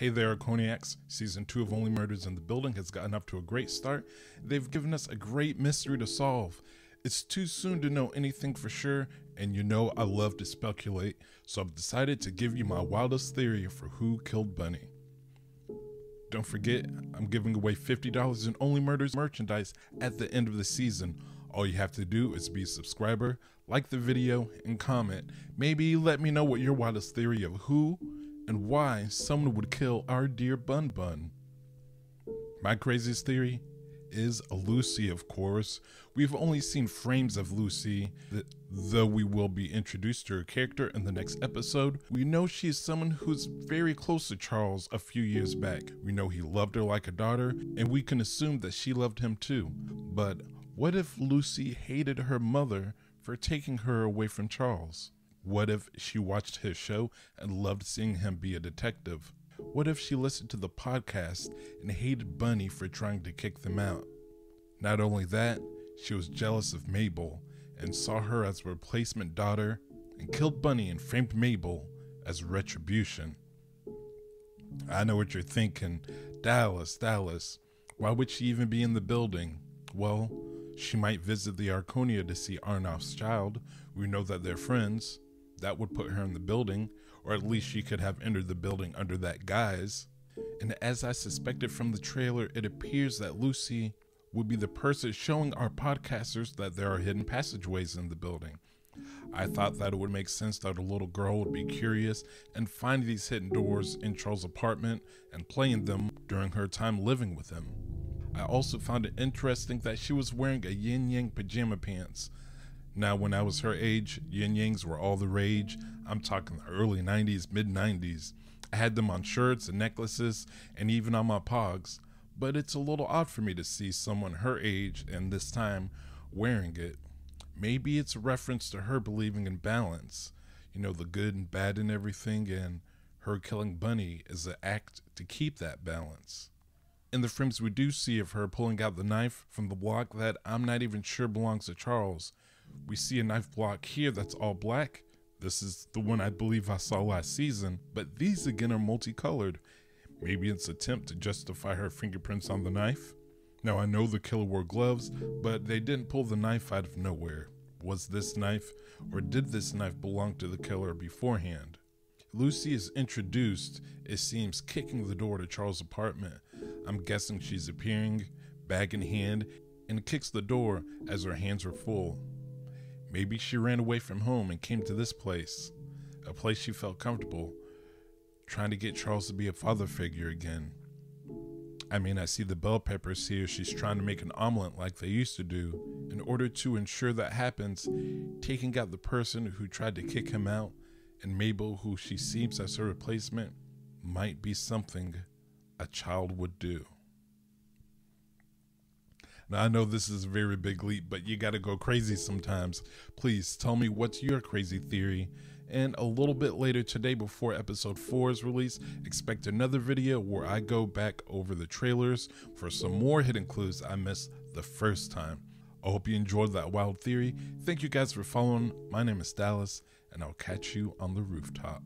Hey there, Coniacs. Season 2 of Only Murders in the Building has gotten up to a great start. They've given us a great mystery to solve. It's too soon to know anything for sure, and you know I love to speculate, so I've decided to give you my wildest theory for who killed Bunny. Don't forget, I'm giving away $50 in Only Murders merchandise at the end of the season. All you have to do is be a subscriber, like the video, and comment. Maybe let me know what your wildest theory of who and why someone would kill our dear Bun Bun. My craziest theory is Lucy, of course. We've only seen frames of Lucy, though we will be introduced to her character in the next episode. We know she is someone who's very close to Charles a few years back. We know he loved her like a daughter, and we can assume that she loved him too. But what if Lucy hated her mother for taking her away from Charles? What if she watched his show and loved seeing him be a detective? What if she listened to the podcast and hated Bunny for trying to kick them out? Not only that, she was jealous of Mabel and saw her as a replacement daughter and killed Bunny and framed Mabel as retribution. I know what you're thinking. Dallas, Dallas, why would she even be in the building? Well, she might visit the Arconia to see Arnoff's child. We know that they're friends. That would put her in the building, or at least she could have entered the building under that guise. And as I suspected from the trailer, it appears that Lucy would be the person showing our podcasters that there are hidden passageways in the building. I thought that it would make sense that a little girl would be curious and find these hidden doors in Charles' apartment and play in them during her time living with him. I also found it interesting that she was wearing a yin yang pajama pants, now, when I was her age, yin yangs were all the rage. I'm talking the early 90s, mid 90s. I had them on shirts and necklaces and even on my pogs. But it's a little odd for me to see someone her age and this time wearing it. Maybe it's a reference to her believing in balance, you know, the good and bad and everything, and her killing Bunny is an act to keep that balance. In the frames, we do see of her pulling out the knife from the block that I'm not even sure belongs to Charles we see a knife block here that's all black. This is the one I believe I saw last season, but these again are multicolored. Maybe it's an attempt to justify her fingerprints on the knife. Now I know the killer wore gloves, but they didn't pull the knife out of nowhere. Was this knife, or did this knife belong to the killer beforehand? Lucy is introduced, it seems, kicking the door to Charles' apartment. I'm guessing she's appearing, bag in hand, and kicks the door as her hands are full. Maybe she ran away from home and came to this place, a place she felt comfortable, trying to get Charles to be a father figure again. I mean, I see the bell peppers here. She's trying to make an omelet like they used to do. In order to ensure that happens, taking out the person who tried to kick him out and Mabel, who she seems as her replacement, might be something a child would do. Now, I know this is a very big leap, but you got to go crazy sometimes. Please tell me what's your crazy theory. And a little bit later today, before episode 4 is released, expect another video where I go back over the trailers for some more hidden clues I missed the first time. I hope you enjoyed that wild theory. Thank you guys for following. My name is Dallas, and I'll catch you on the rooftop.